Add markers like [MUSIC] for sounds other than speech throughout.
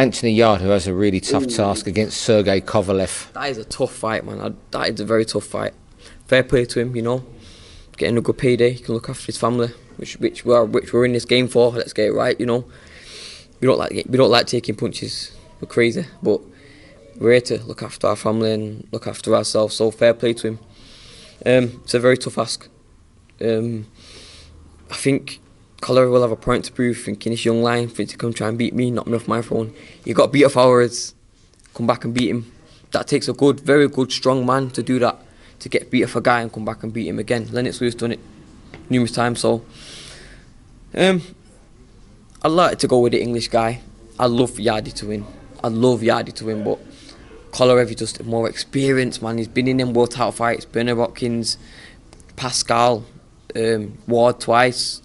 Anthony Yarde, who has a really tough task against Sergey Kovalev. That is a tough fight, man. I, that is a very tough fight. Fair play to him, you know. Getting a good payday, he can look after his family, which which we are which we're in this game for. Let's get it right, you know. We don't like we don't like taking punches. We're crazy, but we're here to look after our family and look after ourselves. So fair play to him. Um, it's a very tough ask. Um, I think Collar will have a point to prove, thinking young lion thinks to come try and beat me, knock me off my throne. You got beat off ours, come back and beat him. That takes a good, very good, strong man to do that, to get beat off a guy and come back and beat him again. Lennox Lewis done it numerous times, so um, I'd like to go with the English guy. I love Yardy to win. I love Yardy to win, but Kovalev is just more experienced, man. He's been in them world title fights, Bernard Watkins, Pascal, um, Ward twice.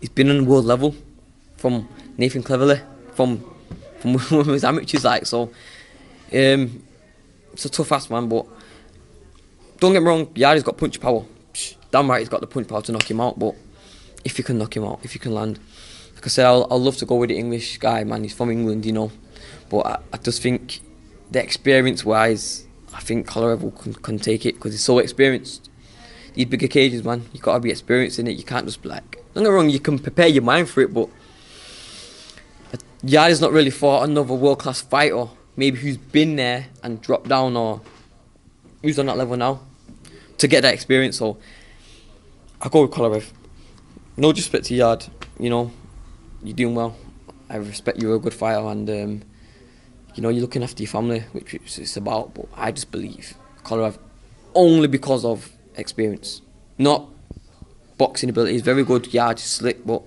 He's been on world level from Nathan Cleverly, from from [LAUGHS] when his amateurs like so. Um, it's a tough ass man, but don't get me wrong, Yardy's got punch power. Damn right, he's got the punch power to knock him out. But if you can knock him out, if you can land, like I said, I'll, I'll love to go with the English guy, man. He's from England, you know. But I, I just think the experience wise, I think Kovalev can, can take it because he's so experienced. These big occasions, man, you got to be experienced in it. You can't just like, don't get wrong, you can prepare your mind for it, but Yardy's not really fought another world class fighter, maybe who's been there and dropped down or who's on that level now to get that experience. So I go with Kovalev. No disrespect to Yard, you know, you're doing well. I respect you're a good fighter and um, you know you're looking after your family, which it's about. But I just believe Kovalev only because of experience, not boxing ability. He's very good, Yard, slick, but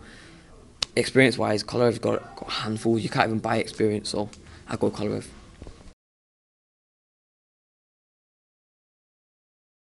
experience wise, Kovalev's got, got a handful. You can't even buy experience, so I go Kovalev.